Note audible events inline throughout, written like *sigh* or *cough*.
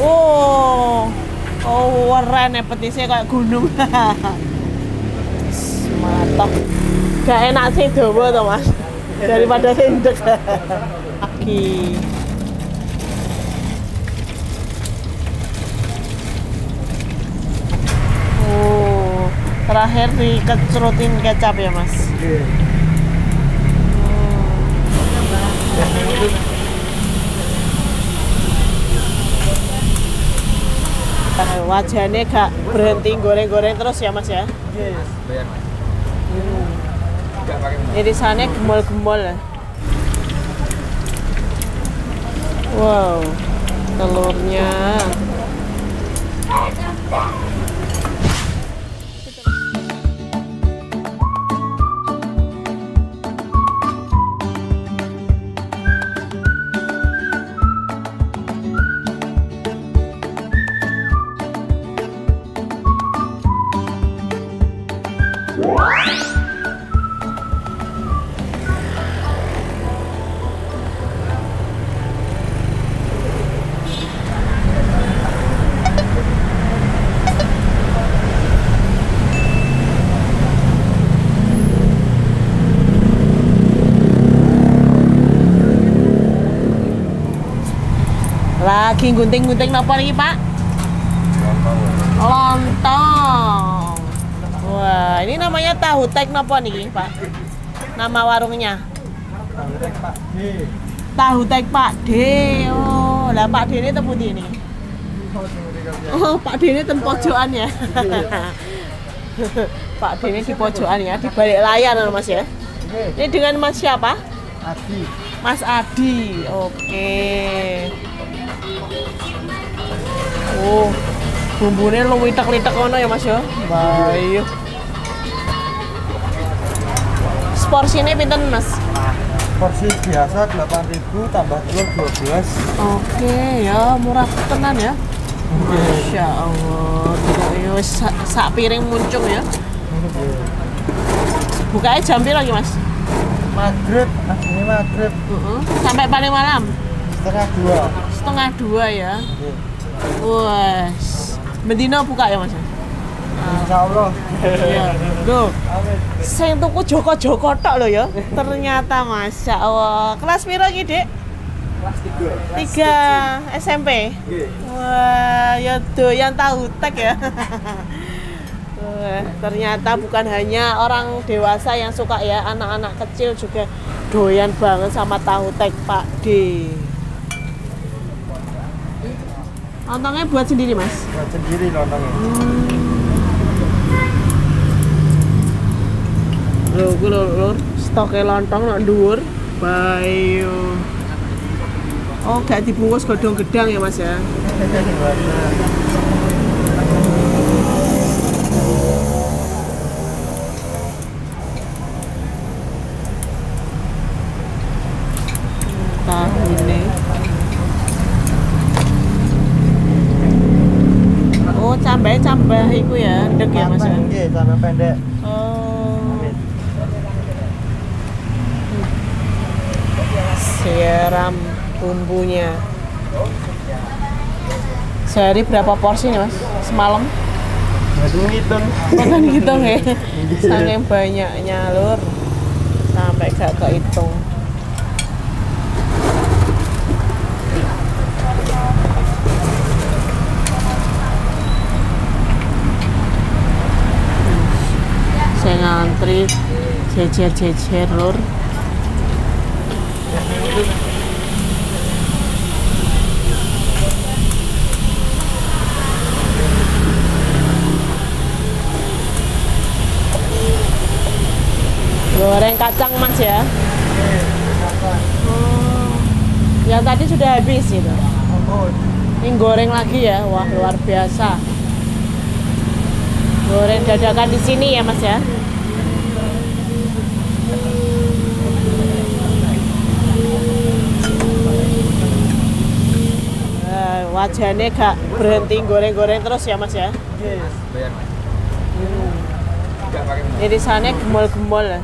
Oh, oh keren ya petisnya kayak gunung. Mantap. Gak enak sih dobo tuh mas. Daripada sendek. Aki. Oh, terakhir dikecerutin kecap ya mas. Nah, wajahnya gak berhenti goreng-goreng terus ya mas ya. Enggak pakai minyak. irisannya gemol-gemol ya wow telurnya lagi gunting-gunting apa nih pak? lontong. Wah ini namanya tahu tek napa nih pak? nama warungnya? Tahu tek Pak. D oh. Lah Pak D ini tempat ini? Oh Pak D ini tempat pojokan ya? *laughs* Pak D ini di pojokan ya di balik layar Mas ya? Ini dengan Mas siapa? Adi. Mas Adi oke oh bumbunya lu litek-litek ngono ya Mas ya baik porsinya pinten Mas Porsi biasa 8.000 tambah telur 12. Oke ya murah tenan ya. Masya Allah. Tidak ya wis sak, piring muncung ya. Bukanya jam lagi mas? Maghrib, ini maghrib Heeh. Sampai paling malam setengah dua. Setengah dua ya. Wes. Mendino buka ya mas? Insya Allah. Iya. Loh, sing tuku Joko-Joko tok lho ya. Ternyata Masya Allah. Kelas piro iki, Dik? Kelas tiga. Tiga SMP. Wah, ya doyan tahu tek ya. Wah, ternyata bukan hanya orang dewasa yang suka ya, anak-anak kecil juga doyan banget sama tahu tek Pak D. Lontongnya buat sendiri, Mas. Buat sendiri lontongnya. Lho, gue lho, lho, stoknya lontong nak dhuwur. Bayu. Oh, gak dibungkus godong gedang ya, Mas ya? Tahu ini. Oh, cambah-cambah itu ya, ndek ya, Mas ya? Iya, sampai pendek. Oh. Siram bumbunya. Sehari berapa porsi nih mas? Semalam? Aduh, ngitung. Bukan hitung ya? *laughs* Saking banyaknya lur Sampai gak kehitung Saya ngantri jejer-jejer lur Goreng kacang mas ya? Oh, yang tadi sudah habis gitu. Ini goreng lagi ya, wah luar biasa. Goreng dadakan di sini ya mas ya? Eh, wajahnya gak berhenti goreng-goreng terus ya mas ya? Pakai minyak. Irisannya gemol-gemol ya.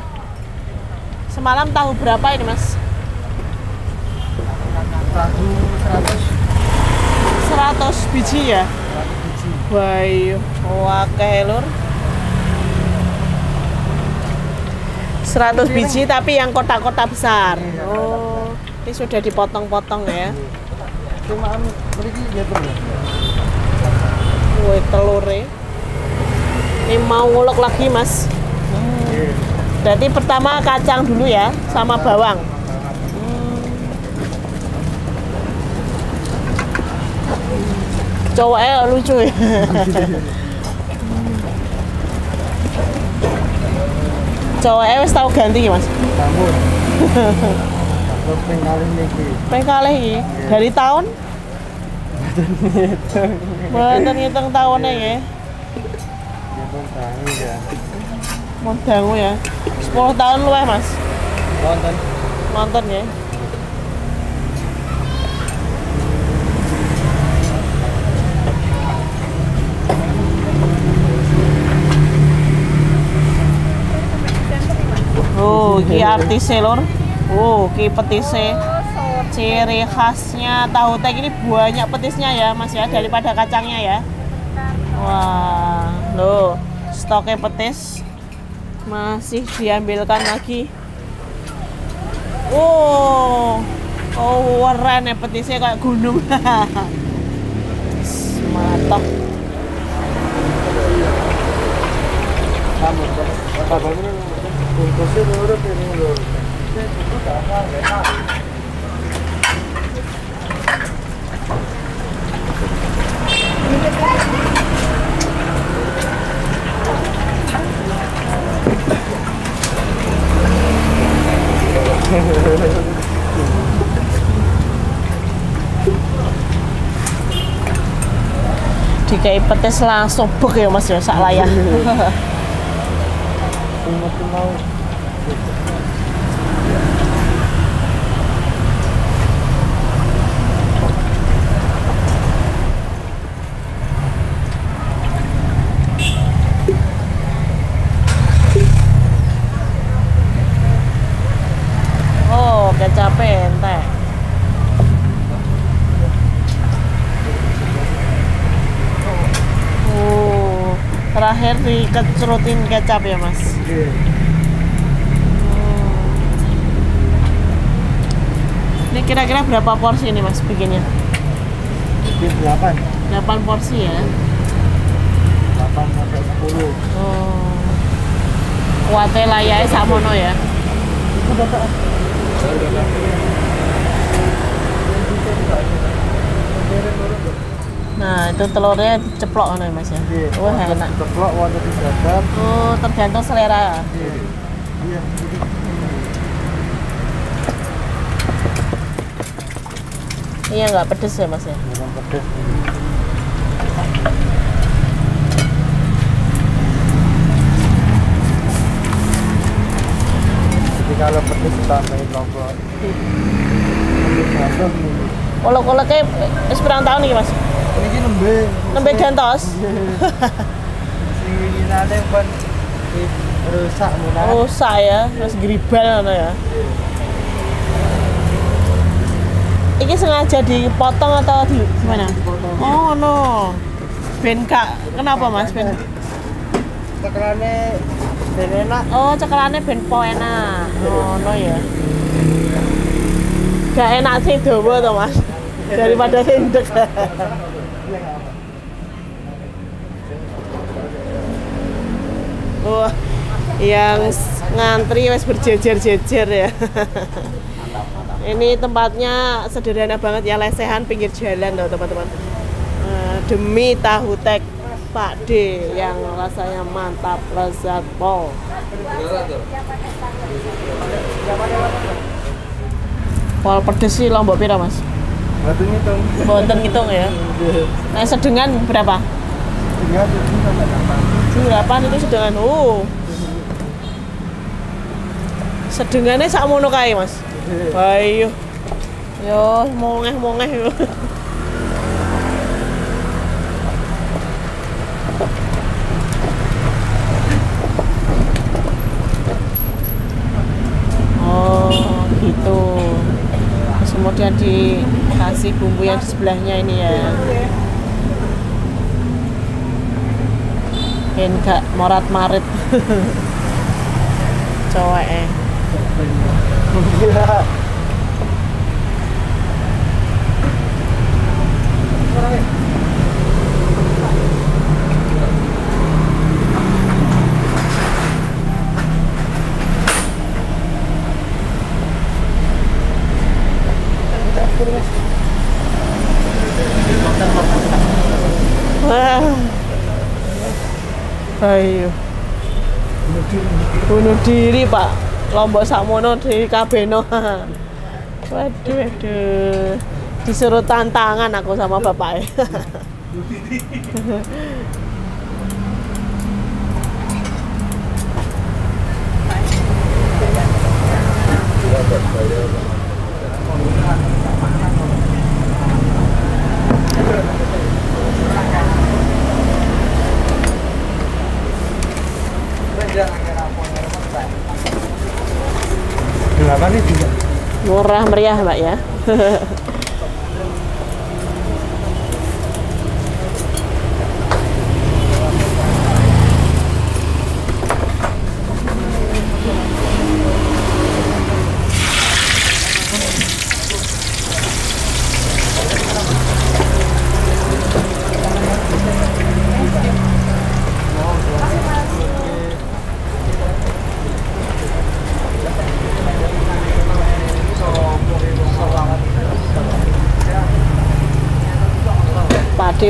Semalam tahu berapa ini mas? Tahu 100. biji ya? biji. Bayu, wakeh lur. 100 biji tapi yang kotak-kotak besar. Iya. Oh, ini sudah dipotong-potong ya. Cuma anu mriki nggih terus. Woi, telurnya. Ini mau ngulek lagi, Mas. Berarti pertama kacang dulu ya, sama bawang. Hmm. Cowoknya lucu ya. *laughs* Cowoknya wis tau ganti ya, Mas. *laughs* Ping niki. Peng kalih iki dari tahun Mboten ngitung tahunnya ya. Sampun tahu ya. Mau dangu ya. 10 tahun luwih, Mas. Wonten. Nonton ya. Oh, ki artise lor. Oh, ki. Ciri khasnya tahu tek ini banyak petisnya ya, Mas ya, daripada kacangnya ya. Wah, loh, stoknya petis masih diambilkan lagi. Oh, oh keren ya petisnya kayak gunung. Mantap. Sampun. Dikai petis langsung bek ya Mas ya sak layar. *laughs* Umut mau. Oh, kecapnya entek. Oh, terakhir dikecerutin kecap ya Mas. Nggih. Ini kira-kira berapa porsi ini Mas bikinnya? Mungkin 8. 8 porsi ya. 8 sampai 10. Oh. Kuate layaknya samono ya. Itu Bapak. Nah, itu telurnya diceplok nih Mas ya. Nggih. Wah, enak. Ceplok wonten di dadap. Oh, tergantung selera. Iya. Iya nggak pedes ya Mas ya. Bukan pedes. Jadi kalau pedes tambahin lombok. Jatuh nih. Olok-oloknya wis pirang tahun nih Mas? Ini nembe. Nembe gantos. Sing winginane pun rusak munah. Rusak ya, Mas gribal ngono ya. Iki sengaja dipotong atau di gimana? Oh no. Ben kak, kenapa Mas? Ben Tekerane ben enak. Oh, cekelane ben po enak. Oh, no ya. Gak enak sih dawa to, Mas. *laughs* Daripada sing Wah, yang ngantri wes berjejer-jejer ya. *laughs* Ini tempatnya sederhana banget ya, lesehan pinggir jalan loh teman-teman. Eh, demi tahu tek Pak D yang rasanya mantap, lezat pol. Pol pedes sih lombok pira mas? Batu ngitung. Ya. Nah sedengan berapa? Itu sampai? 78 itu sedengan. Oh. Sedengannya sak mono kae mas. Ayo. Yo mongeh-mongeh yo. Oh, gitu. Kemudian dikasih bumbu yang di sebelahnya ini ya. Ben gak morat marit. *laughs* Cowok eh. Wah. Ayo. Bunuh diri, Pak. Lombok Sakmono di Kabeno. *laughs* Waduh, waduh. Disuruh tantangan aku sama bapak. Delapan *laughs* *laughs* nih Murah meriah, Mbak ya. *laughs*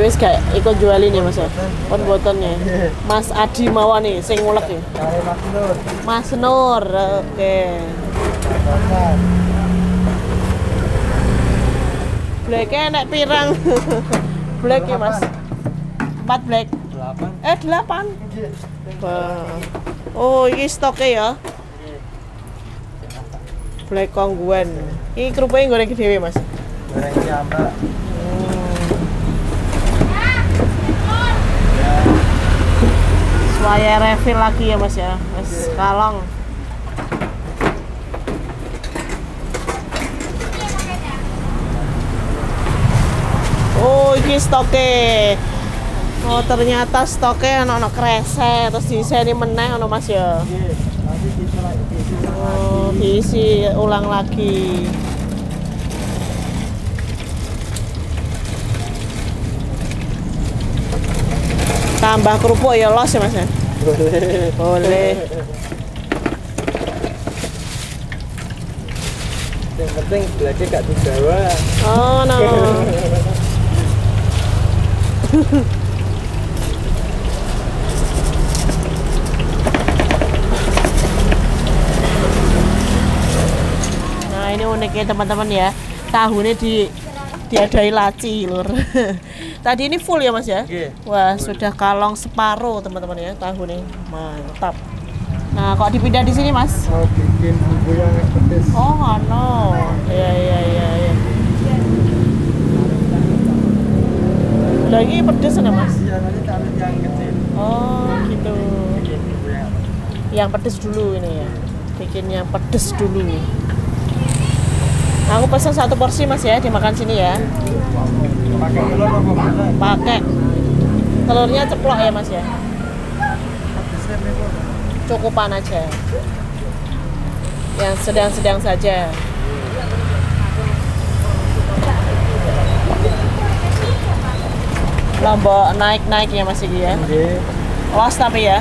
Dewi gak ikut jualin ya Mas ya? Pon botonnya. Mas Adi Mawa nih, sing ngulek ya. Mas Nur. Mas Nur, oke. Delapan. Blacknya enak pirang. *laughs* black ya Mas. Empat black. Eh delapan. Oh, ini stoknya ya. Black kongguan. Ini kerupuknya goreng dewe Mas. Goreng jambak. Suaya refill lagi ya Mas ya. Mas kalong. Oh, ini stoknya. Oh, ternyata stoknya ono-ono kresek terus diiseni meneh ono Mas ya. Iya. Oh, diisi ulang lagi. Tambah kerupuk ya los ya Mas ya. Boleh. *laughs* Boleh. Yang penting belajar gak dibawa. Oh no. *laughs* Nah ini uniknya teman-teman ya. Tahunya di diadai laci lur. *laughs* Tadi ini full ya mas ya? Iya. Wah sudah kalong separuh teman-teman ya tahu nih mantap. Nah kok dipindah di sini mas? Mau bikin bumbu yang pedes. Oh no, iya iya iya. iya. Lagi pedes ya mas? Iya, nanti taruh yang kecil. Oh gitu. Yang pedes dulu ini ya. Bikin yang pedes dulu. Aku pesan satu porsi mas ya, dimakan sini ya. Pakai telur apa? Pakai telurnya ceplok ya mas ya. Cukupan aja. Yang sedang-sedang saja. Lombok naik-naik ya mas Iki ya. Los tapi ya.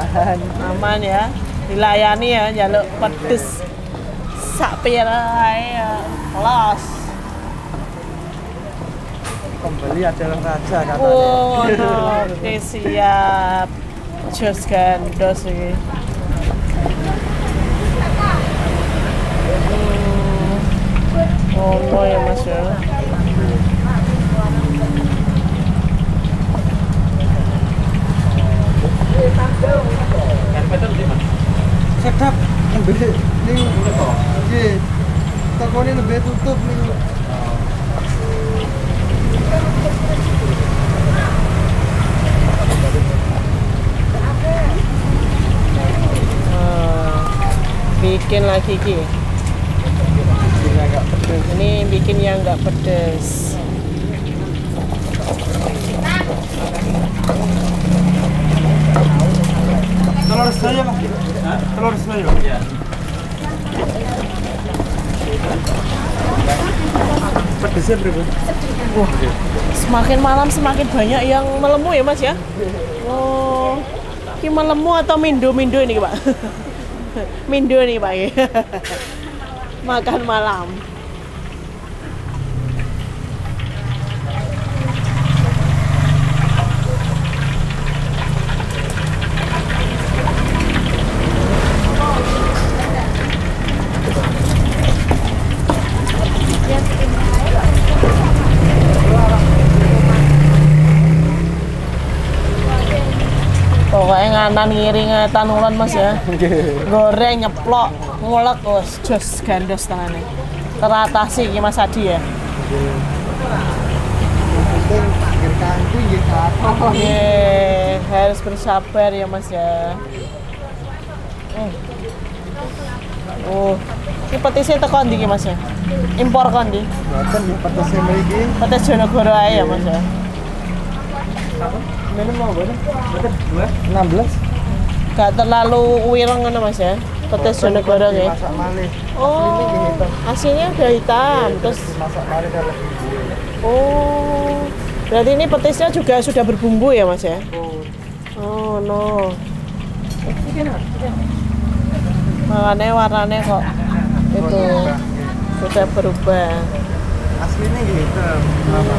Aman. aman ya dilayani ya jaluk pedes sak pirai ya los Pembeli adalah raja katanya. oh no oke siap jos gandos ini Hmm. oh no ya mas ya Sedap. Nggih. Toko ini lebih tutup nih. bikin lagi Ki ini bikin yang nggak pedes telur saya pak telur saya iya. pedesnya berapa? Wah, semakin malam semakin banyak yang melemu ya mas ya? Oh, ini melemu atau mindo-mindo ini pak? *laughs* mindo nih pak ya. Makan malam. Nganan ngiri ngetan ulon mas ya. Goreng nyeplok ngulek wes jos gandos tengane. Teratasi iki Mas Adi ya. Penting pinggir kanku ya satu. Ye, harus bersabar ya Mas ya. Hmm. Oh, ini petisnya teko ndi iki Mas ya? Impor kan ndi? Buatan ya petisnya mriki. Petis Jonegoro ae ya Mas ya. Ini mau berapa? Dua. 16. Gak terlalu wireng ngono Mas ya. Petis Jonegoro ya. Masak malih. Oh, aslinya udah hitam. Terus Masak malih kalau oh. Berarti ini petisnya juga sudah berbumbu ya Mas ya? Oh, Oh no. Makanya warnanya kok itu sudah berubah. aslinya gitu. Apa?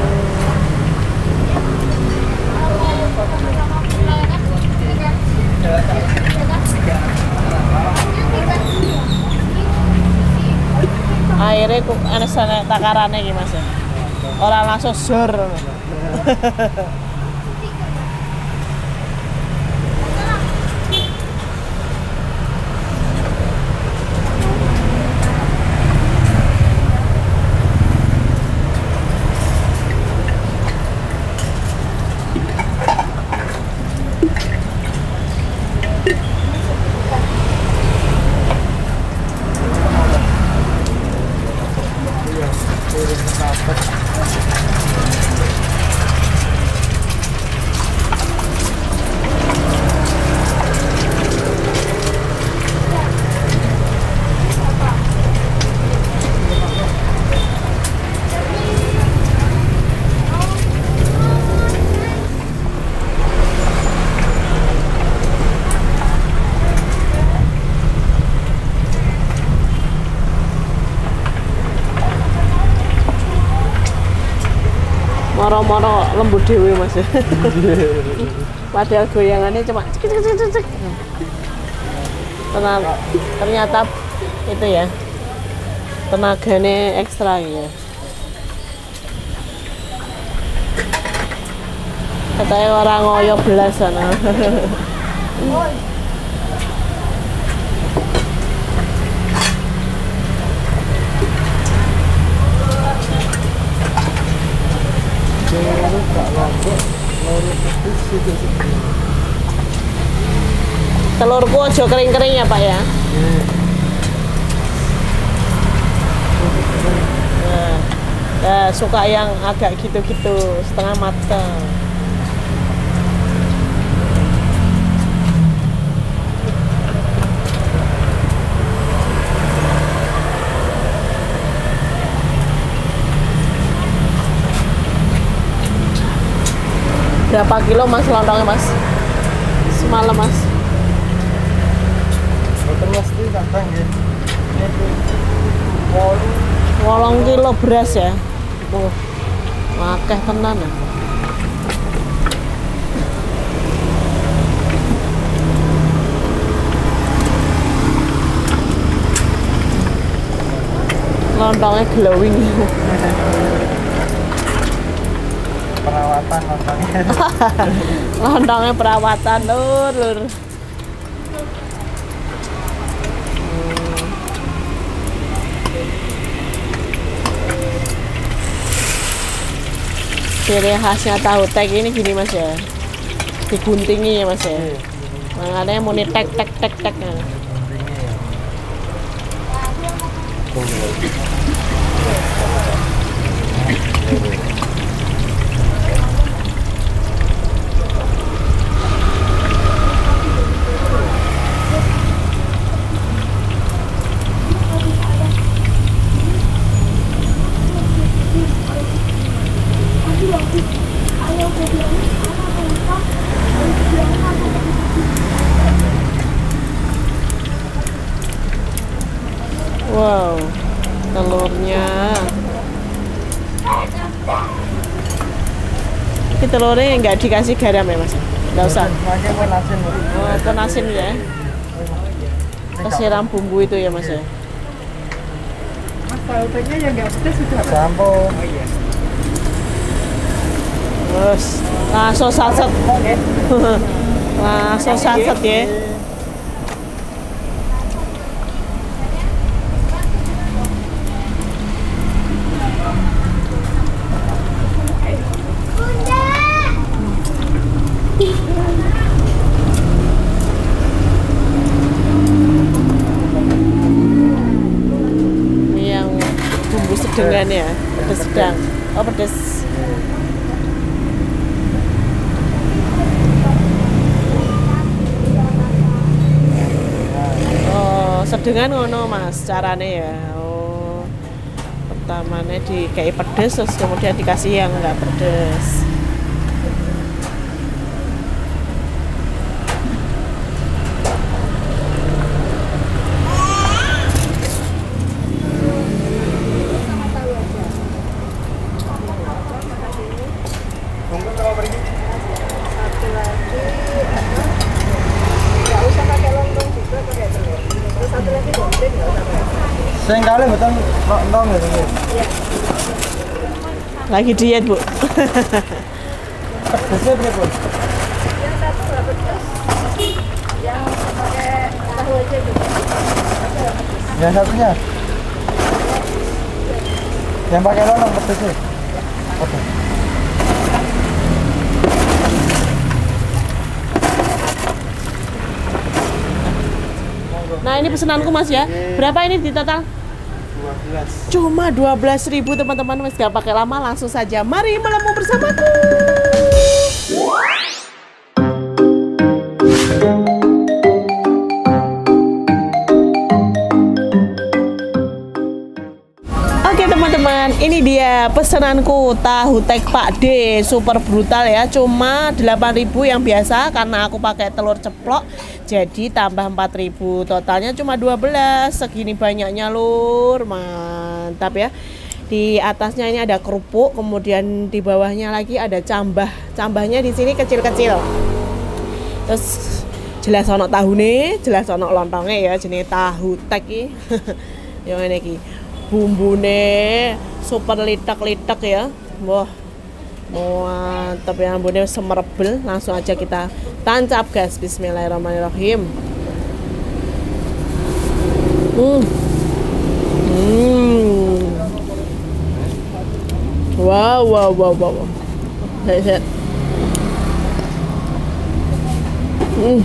Airnya kok ana sana takarane iki Mas ya. Ora langsung sur. *laughs* ya. *laughs* Padahal goyangannya cuma cek cek cek cek. Ternyata, ternyata itu ya tenaganya ekstra ya. Katanya orang ngoyo belas sana. *laughs* Itu Telurku ojo kering-kering ya Pak ya. Nah, nah, suka yang agak gitu-gitu setengah matang. Berapa kilo mas lontongnya mas? Semalam mas? Wolong kilo beras ya? Oh, akeh tenan ya. Lontongnya glowing. *laughs* perawatan lontongnya lontongnya *laughs* perawatan lur lur. Ciri khasnya tahu tek ini gini mas ya. Diguntingi ya mas ya. Iya, iya. Makanya mau nih tek tek tek tek ya. Telurnya nggak dikasih garam ya mas? Nggak usah. Pun asin. Oh, itu asin ya. Kesiram bumbu itu ya mas ya. Mas tahu tehnya yang nggak pedes sudah apa? Campur. Oh iya. Terus langsung satset. Oke. *laughs* langsung satset ya. Sedengan ya, pedes sedang. Oh pedes. Oh, sedengan ngono Mas, carane ya. Oh. Pertamanya di kayak pedes terus kemudian dikasih yang enggak pedes. Satu lagi apa? Nggak usah pakai lontong juga pakai telur. Terus satu lagi bondet nggak usah betul ya. Bu. Lagi diet, Bu. Pedesnya piye, Bu? Yang satu nggak pedes. Yang pakai tahu aja. Yang satunya. Yang pakai. Oke. Nah, ini pesenanku Mas ya. Berapa ini di total? 12. Cuma 12.000 teman-teman, gak pakai lama langsung saja. Mari melemu bersamaku. Dia pesananku tahu tek Pak D super brutal ya. Cuma 8.000 yang biasa karena aku pakai telur ceplok. Jadi tambah 4.000. Totalnya cuma 12. Segini banyaknya lur. Mantap ya. Di atasnya ini ada kerupuk, kemudian di bawahnya lagi ada cambah. Cambahnya di sini kecil-kecil. Terus jelas ono tahu nih, jelas ono lontongnya ya jenis tahu tek *laughs* yang ini. Bumbune super litak-litak ya. Wah. Mantap ya ambune semerebel. Langsung aja kita tancap gas. Bismillahirrahmanirrahim. Hmm. Hmm. Wow, wow, wow, wow. wow. Hmm.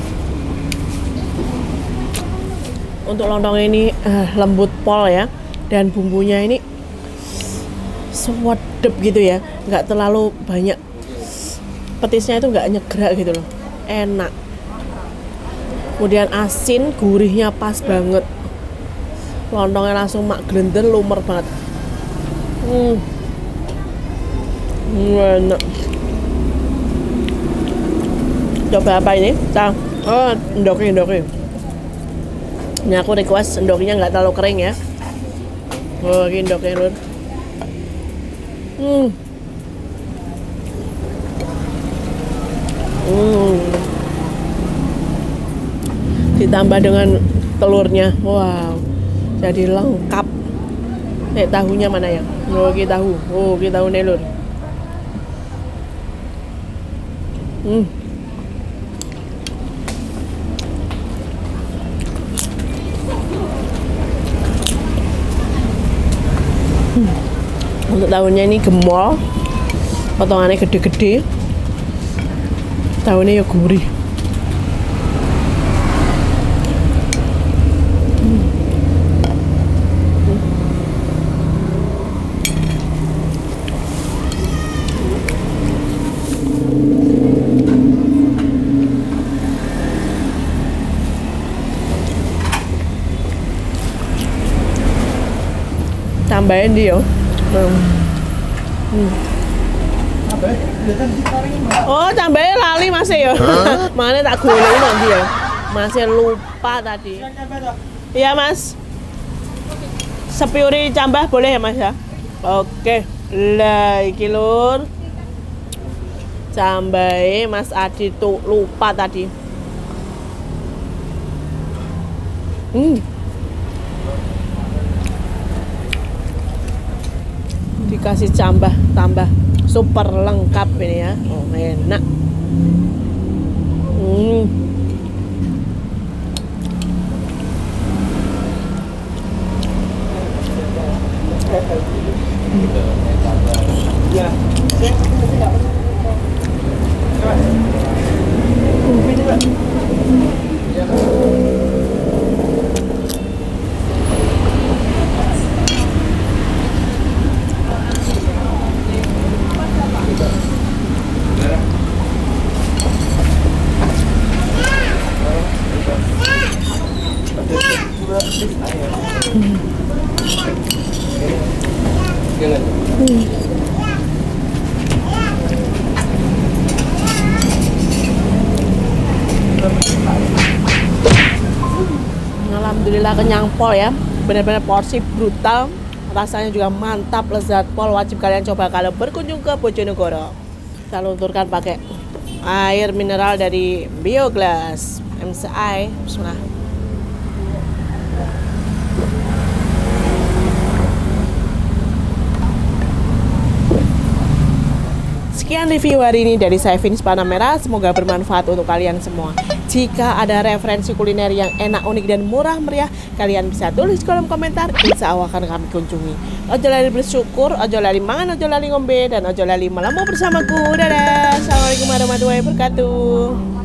Untuk lontong ini eh, lembut pol ya dan bumbunya ini sewedep gitu ya, nggak terlalu banyak petisnya itu nggak nyegrak gitu loh, enak. Kemudian asin, gurihnya pas banget. Lontongnya langsung mak glender lumer banget. Hmm. Hmm, enak. Coba apa ini? Tang. Oh, endoki, endoki. Ini aku request endokinya nggak terlalu kering ya. Oh, ini endoknya lur. Hmm. Hmm. Ditambah dengan telurnya. Wow. Jadi lengkap. Eh, tahunya mana ya? Oh, kita tahu. Oh, kita tahu nih lur. Hmm. Untuk tahunnya ini gemol. Potongannya gede-gede. Tahunnya ya gurih. Tambahin dia Hmm. Oh, tambahnya lali masih ya. *laughs* Mana tak golek nanti ya. Masih lupa tadi. Iya, Mas. Sepiuri tambah boleh ya, Mas ya? Oke. Lah, iki lur. Cambai Mas Adi tuh lupa tadi. Hmm. Dikasih cambah tambah super lengkap ini ya. Oh, enak. Hmm. Alhamdulillah kenyang pol ya. Benar-benar porsi brutal. Rasanya juga mantap lezat. Pol wajib kalian coba kalau berkunjung ke Bojonegoro. Saya lunturkan pakai air mineral dari Bioglas. MCI Bismillah. Sekian review hari ini dari saya Vince Panamera. Semoga bermanfaat untuk kalian semua. Jika ada referensi kuliner yang enak, unik, dan murah meriah, kalian bisa tulis di kolom komentar. Insya Allah akan kami kunjungi. Ojo lali bersyukur, ojo lali mangan, ojo lali ngombe, dan ojo lali melampau bersamaku. Dadah. Assalamualaikum warahmatullahi wabarakatuh.